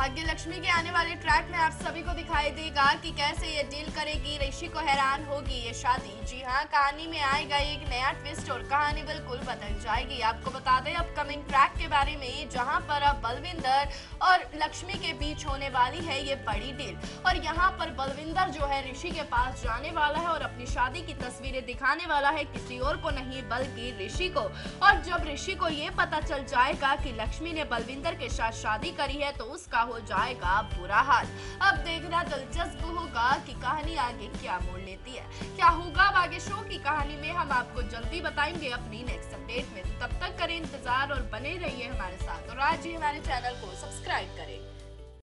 भाग्य लक्ष्मी के आने वाले ट्रैक में आप सभी को दिखाई देगा कि कैसे ये डील करेगी। ऋषि को हैरान होगी ये शादी। जी हाँ कहानी में आएगा एक नया ट्विस्ट और कहानी बिल्कुल बदल जाएगी। आपको बता दें अपकमिंग ट्रैक के बारे में, जहाँ पर अब बलविंदर और लक्ष्मी के बीच होने वाली है ये बड़ी डील और यहाँ पर बलविंदर जो है ऋषि के पास जाने वाला है और अपनी शादी की तस्वीरें दिखाने वाला है किसी और को नहीं, बल्कि ऋषि को. और जब ऋषि को ये पता चल जाएगा कि लक्ष्मी ने बलविंदर के साथ शादी करी है तो उसका हो जाएगा बुरा हाल. अब देखना दिलचस्प होगा कि कहानी आगे क्या मोड़ लेती है. क्या होगा आगे शो की कहानी में, हम आपको जल्दी बताएँगे अपनी नेक्स्ट अपडेट में. तब तक करें और बने रहिए हमारे साथ। और आज ही हमारे चैनल को सब्सक्राइब करें।